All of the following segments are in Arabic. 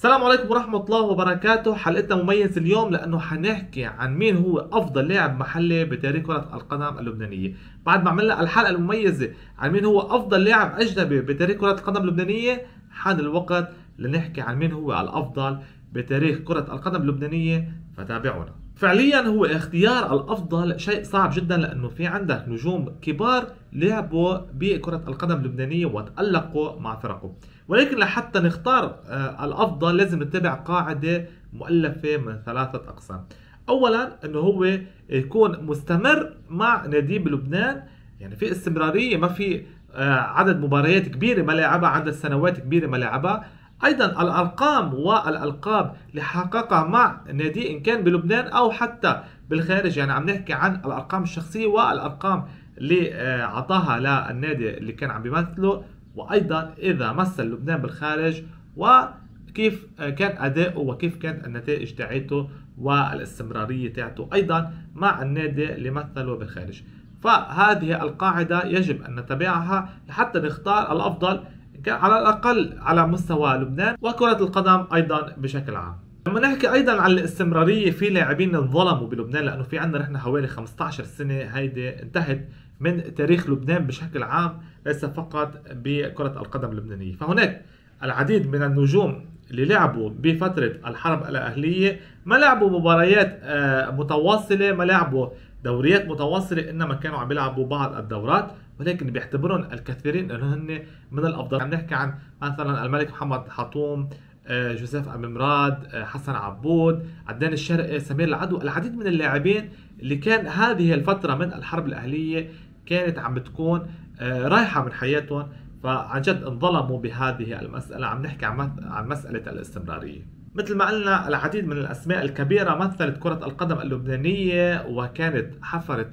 السلام عليكم ورحمة الله وبركاته. حلقتنا مميز اليوم لأنه حنحكي عن مين هو أفضل لاعب محلي بتاريخ كرة القدم اللبنانية. بعد ما عملنا الحلقة المميزة عن مين هو أفضل لاعب أجنبي بتاريخ كرة القدم اللبنانية حان الوقت لنحكي عن مين هو الأفضل بتاريخ كرة القدم اللبنانية. فتابعونا. فعليا هو اختيار الأفضل شيء صعب جدا لأنه في عندك نجوم كبار لعبوا بكرة القدم اللبنانية وتألقوا مع فرقهم ولكن لحتى نختار آه، الأفضل لازم نتبع قاعدة مؤلفة من ثلاثة أقسام. اولا إنه هو يكون مستمر مع ناديه بلبنان يعني في استمرارية ما في آه، عدد مباريات كبيرة ما لعبها عدد سنوات كبيرة ما لعبها. أيضا الأرقام والألقاب اللي حققها مع نادي إن كان بلبنان أو حتى بالخارج. يعني عم نحكي عن الأرقام الشخصية والأرقام اللي آه، اعطاها للنادي اللي كان عم بيمثله. وأيضا إذا مثل لبنان بالخارج وكيف كان أداؤه وكيف كانت النتائج تاعته والاستمرارية تاعته. أيضا مع النادي اللي مثله بالخارج. فهذه القاعدة يجب أن نتبعها لحتى نختار الأفضل على الأقل على مستوى لبنان وكرة القدم أيضا بشكل عام. لما نحكي أيضا عن الاستمرارية في لاعبين انظلموا بلبنان لأنه في عندنا نحن حوالي 15 سنة هيدي انتهت من تاريخ لبنان بشكل عام ليس فقط بكرة القدم اللبنانية. فهناك العديد من النجوم اللي لعبوا بفترة الحرب الأهلية ما لعبوا مباريات آه، متواصلة ما لعبوا دوريات متواصلة إنما كانوا عم بيلعبوا بعض الدورات. ولكن بيعتبرون الكثيرين إنه هن من الأفضل. عم نحكي عن مثلا الملك محمد حطوم آه، جوزيف أبي مراد آه، حسن عبود عدنان الشرقي سمير العدو العديد من اللاعبين اللي كان هذه الفترة من الحرب الأهلية كانت عم بتكون آه، رايحة من حياتهم فعن جد انظلموا بهذه المسألة عم نحكي عن مسألة الاستمرارية. مثل ما قلنا العديد من الأسماء الكبيرة مثلت كرة القدم اللبنانية وكانت حفرت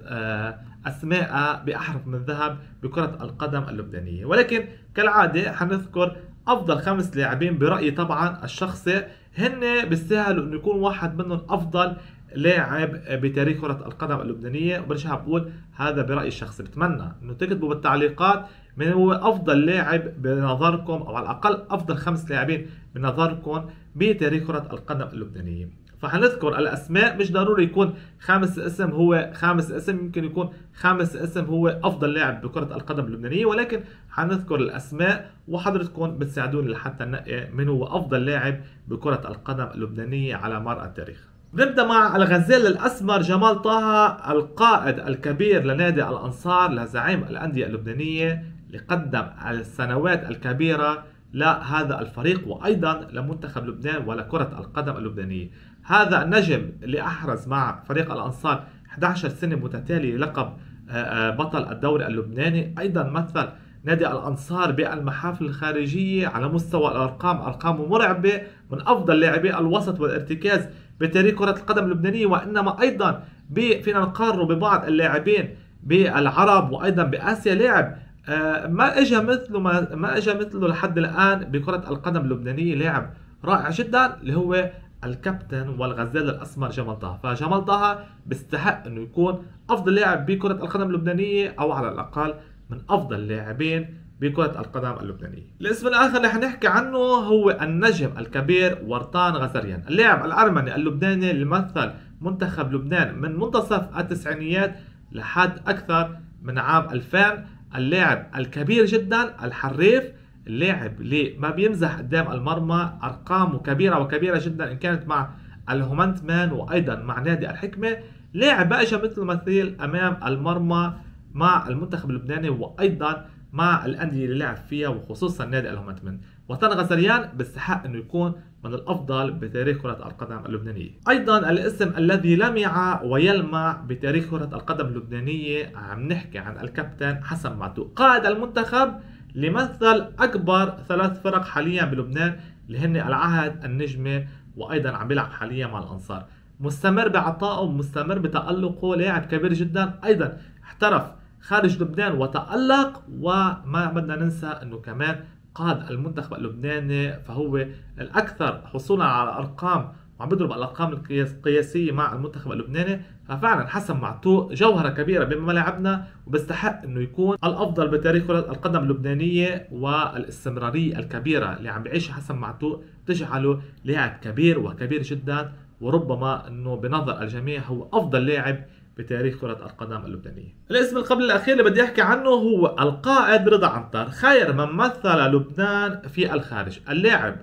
أسماء بأحرف من ذهب بكرة القدم اللبنانية. ولكن كالعادة حنذكر أفضل خمس لاعبين برأيي طبعا الشخصي هن بيستاهلوا إنه يكون واحد منهم أفضل لاعب بتاريخ كرة القدم اللبنانية وبرجع بقول هذا برأيي الشخصي. بتمنى إنه تكتبوا بالتعليقات من هو أفضل لاعب بنظركم أو على الأقل أفضل خمس لاعبين بنظركم بتاريخ كرة القدم اللبنانية. فحنذكر الأسماء مش ضروري يكون خامس اسم هو خامس اسم يمكن يكون خامس اسم هو أفضل لاعب بكرة القدم اللبنانية. ولكن حنذكر الأسماء وحضرتكم بتساعدوني لحتى ننقي من هو أفضل لاعب بكرة القدم اللبنانية على مر التاريخ. نبدا مع الغزال الأسمر جمال طه القائد الكبير لنادي الأنصار لزعيم الأندية اللبنانية اللي قدم السنوات الكبيرة لهذا الفريق وأيضا لمنتخب لبنان ولكرة القدم اللبنانية. هذا النجم اللي أحرز مع فريق الأنصار 11 سنة متتالية لقب آه، آه، بطل الدوري اللبناني. أيضا مثل نادي الأنصار بالمحافل الخارجية على مستوى الأرقام أرقامه مرعبة من أفضل لاعبي الوسط والارتكاز بتاريخ كرة القدم اللبنانية وإنما أيضا فينا نقارنه ببعض اللاعبين بالعرب وأيضا بآسيا. لاعب آه، ما اجى مثله ما, ما اجى مثله لحد الآن بكرة القدم اللبنانية. لاعب رائع جدا اللي هو الكابتن والغزال الأسمر جمال طه. فجمال طه بيستحق إنه يكون أفضل لاعب بكرة القدم اللبنانية أو على الأقل من أفضل لاعبين بكرة القدم اللبنانية. الاسم الآخر اللي حنحكي عنه هو النجم الكبير ورطان غزريان، اللاعب الأرمني اللبناني اللي مثل منتخب لبنان من منتصف التسعينيات لحد أكثر من عام 2000 اللاعب الكبير جدا الحريف اللاعب اللي ما بيمزح قدام المرمى أرقامه كبيرة وكبيرة جدا إن كانت مع الهومنت مان وأيضا مع نادي الحكمة. لاعب بقى مثل مثيل أمام المرمى مع المنتخب اللبناني وأيضا مع الأندية اللي لعب فيها وخصوصا نادي الهومنتمان وارطان غازاريان بيستحق إنه يكون من الأفضل بتاريخ كرة القدم اللبنانية. أيضا الاسم الذي لمع ويلمع بتاريخ كرة القدم اللبنانية عم نحكي عن الكابتن حسن معتوق. قائد المنتخب لمثل أكبر ثلاث فرق حاليا بلبنان اللي هن العهد النجمة وأيضا عم بيلعب حاليا مع الأنصار. مستمر بعطائه مستمر بتألقه لاعب كبير جدا. أيضا احترف خارج لبنان وتألق وما بدنا ننسى إنه كمان قاد المنتخب اللبناني فهو الأكثر حصولا على أرقام وعم بيضرب الأرقام القياسية مع المنتخب اللبناني. ففعلا حسن معتوق جوهرة كبيرة بملاعبنا وبيستحق إنه يكون الأفضل بتاريخ كرة القدم اللبنانية والاستمرارية الكبيرة اللي عم بيعيشها حسن معتوق تجعله لاعب كبير وكبير جدا وربما إنه بنظر الجميع هو أفضل لاعب بتاريخ كرة القدم اللبنانية. الاسم القبل الأخير اللي بدي أحكي عنه هو القائد رضا عنتر، خير من مثل لبنان في الخارج، اللاعب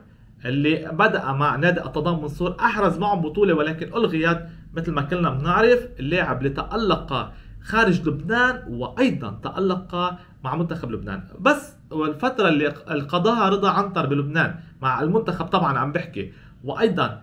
اللي بدأ مع نادي التضامن منصور أحرز معهم بطولة ولكن ألغيت مثل ما كلنا بنعرف. اللاعب اللي تألق خارج لبنان وأيضا تألق مع منتخب لبنان. بس والفترة اللي قضاها رضا عنتر بلبنان مع المنتخب طبعا عم بحكي. وأيضا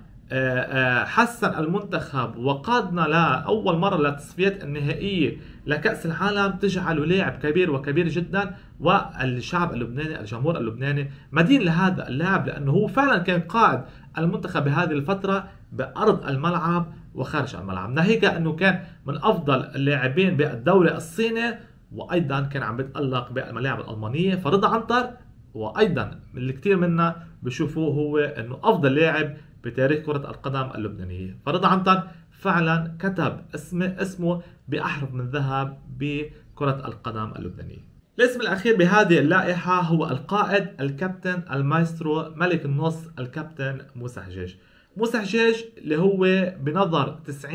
حسن المنتخب وقادنا لأول مرة للتصفيات النهائية لكأس العالم تجعله لاعب كبير وكبير جدا والشعب اللبناني الجمهور اللبناني مدين لهذا اللاعب لأنه هو فعلا كان قائد المنتخب بهذه الفترة بأرض الملعب وخارج الملعب. ناهيك أنه كان من أفضل اللاعبين بالدوري الصيني وأيضا كان عم بيتألق بالملاعب الألمانية. فرضا عنتر وأيضا اللي كثير منا بشوفوه هو أنه أفضل لاعب بتاريخ كرة القدم اللبنانية. فرضا عنتر فعلا كتب اسمه اسمه بأحرف من ذهب بكرة القدم اللبنانية. الاسم الأخير بهذه اللائحة هو القائد الكابتن المايسترو ملك النص الكابتن موسى حجاج موسى حجاج اللي هو بنظر 90%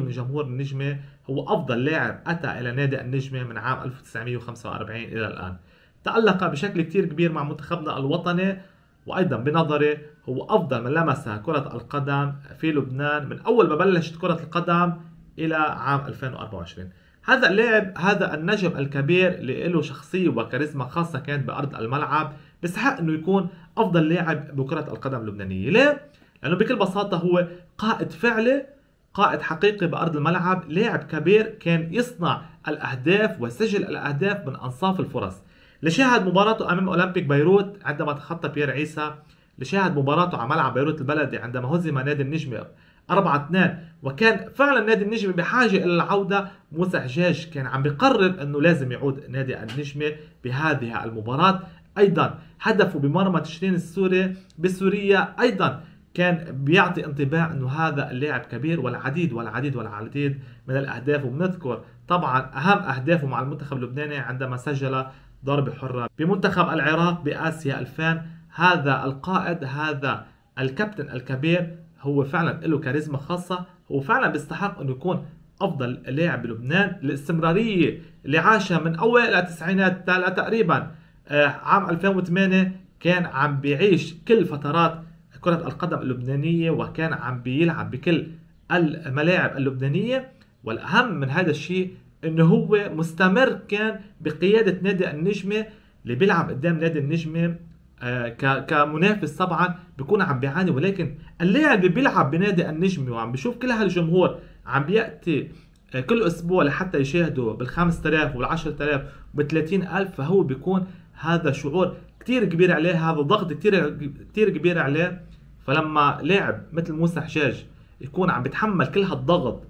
من جمهور النجمة هو أفضل لاعب أتى إلى نادي النجمة من عام 1945 إلى الآن. تألق بشكل كتير كبير مع منتخبنا الوطني وأيضا بنظري هو أفضل من لمس كرة القدم في لبنان من أول ما بلشت كرة القدم إلى عام 2024 هذا اللاعب هذا النجم الكبير اللي له شخصية وكاريزما خاصة كانت بأرض الملعب بيستحق إنه يكون أفضل لاعب بكرة القدم اللبنانية. ليه؟ لأنه بكل بساطة هو قائد فعلي قائد حقيقي بأرض الملعب لاعب كبير كان يصنع الأهداف ويسجل الأهداف من أنصاف الفرص. لشاهد مباراته أمام أولمبيك بيروت عندما تخطى بيير عيسى لشاهد مباراته على ملعب بيروت البلدي عندما هزم نادي النجمة 4 2 وكان فعلا نادي النجمة بحاجة إلى العودة. موسى حجاج كان عم بقرر أنه لازم يعود نادي النجمة بهذه المباراة. أيضا هدفه بمرمى تشرين السوري بسوريا أيضا كان بيعطي انطباع إنه هذا اللاعب كبير والعديد والعديد والعديد من الأهداف. وبنذكر طبعا أهم أهدافه مع المنتخب اللبناني عندما سجل ضربة حرة بمنتخب العراق بآسيا 2000 هذا القائد هذا الكابتن الكبير هو فعلا له كاريزما خاصة. هو فعلا بيستحق انه يكون أفضل لاعب بلبنان. الاستمرارية اللي عاشها من أول التسعينات تقريبا آه، عام 2008 كان عم بيعيش كل فترات كرة القدم اللبنانية وكان عم بيلعب بكل الملاعب اللبنانية. والأهم من هذا الشيء إنه هو مستمر كان بقيادة نادي النجمة اللي بيلعب قدام نادي النجمة آه كمنافس طبعا بيكون عم بيعاني. ولكن اللاعب اللي بيلعب بنادي النجمة وعم بيشوف كل هالجمهور عم بيأتي آه كل أسبوع لحتى يشاهدوا بال 5000 وبال 10000 وبال 30000 فهو بيكون هذا شعور كثير كبير عليه هذا ضغط كثير كثير كبير عليه. فلما لاعب مثل موسى حجاج يكون عم بيتحمل كل هالضغط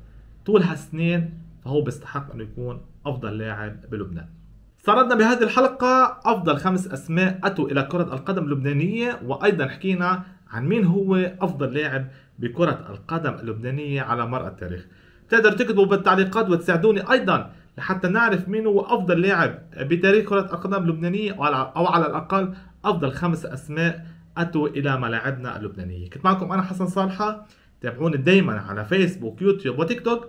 طول هالسنين فهو بيستحق إنه يكون أفضل لاعب بلبنان. استعرضنا بهذه الحلقة أفضل خمس أسماء أتوا إلى كرة القدم اللبنانية وأيضا حكينا عن مين هو أفضل لاعب بكرة القدم اللبنانية على مر التاريخ. تقدروا تكتبوا بالتعليقات وتساعدوني أيضا لحتى نعرف مين هو أفضل لاعب بتاريخ كرة القدم اللبنانية أو على الأقل أفضل خمس أسماء أتوا إلى ملاعبنا اللبنانية. كنت معكم أنا حسن صالحة. تابعوني دايما على فيسبوك يوتيوب وتيك توك.